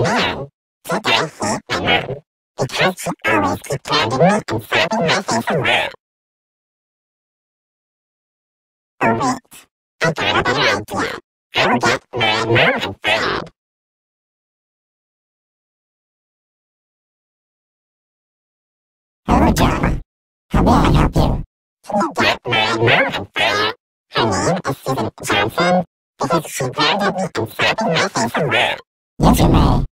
Man, today he a man, because he always keep tagging me and slapping my face around. Oh wait, I got a better idea. I will get my mom instead. Hello, Java. How may I help you? Can you get my mom instead? Her name is Susan Johnson, because she branded me and slapping my face around. Yes, may.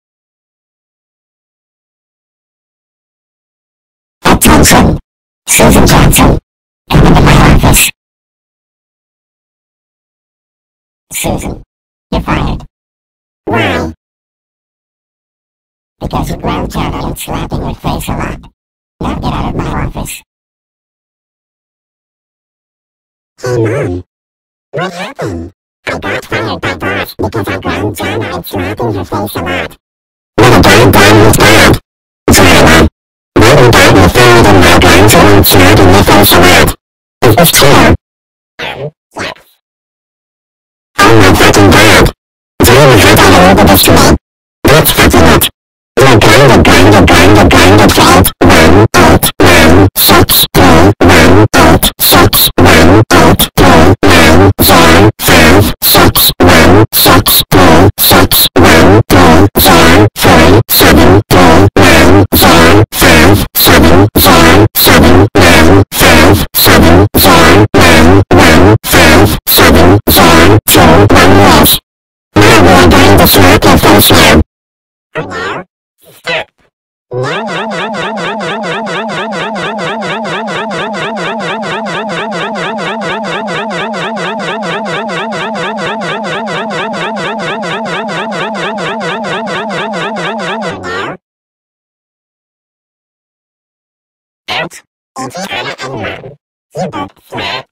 Attention! Susan Johnson, come into my office. Susan, you're fired. Why? Because you ground Gianna and slapping your face a lot. Now get out of my office. Hey, Mom. What happened? I got fired by boss because I ground Gianna and slapping your face a lot. Little damn damn was bad. Gianna, little damn was fired and ground Gianna and slapping your face a lot. Is this true? Um, yes. Oh my fucking god! Do you have that over this to me? Slap your face now. Hello? Stop. No, no, no, Out.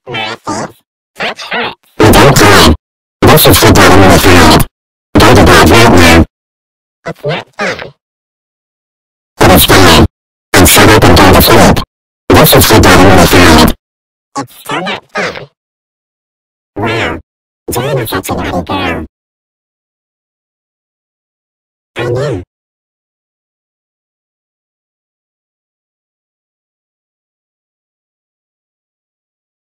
And of Wi-Fi. This shut up and compared to Philip, this is the bottom It's so much fun. Wow, Jan is such a naughty girl.